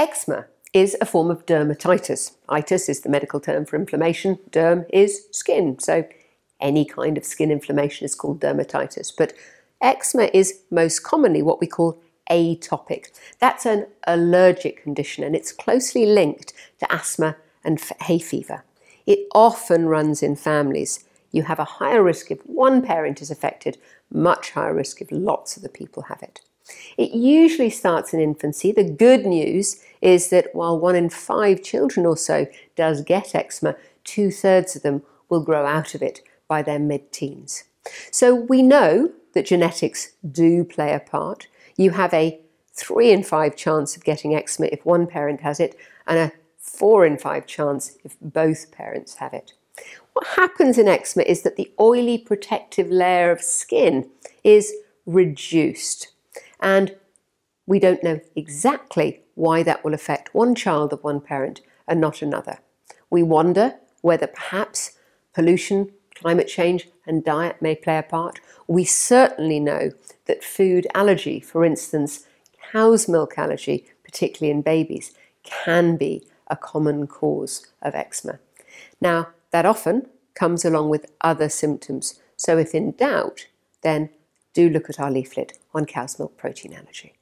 Eczema is a form of dermatitis. Itis is the medical term for inflammation, derm is skin. So any kind of skin inflammation is called dermatitis. But eczema is most commonly what we call atopic. That's an allergic condition and it's closely linked to asthma and hay fever. It often runs in families. You have a higher risk if one parent is affected, much higher risk if lots of the people have it. It usually starts in infancy. The good news is that while one in five children or so does get eczema, two thirds of them will grow out of it by their mid teens. So we know that genetics do play a part. You have a three in five chance of getting eczema if one parent has it, and a four in five chance if both parents have it. What happens in eczema is that the oily protective layer of skin is reduced. And we don't know exactly why that will affect one child of one parent and not another. We wonder whether perhaps pollution, climate change, and diet may play a part. We certainly know that food allergy, for instance, cow's milk allergy, particularly in babies, can be a common cause of eczema. Now, that often comes along with other symptoms. So, if in doubt, then do look at our leaflet on cow's milk protein allergy.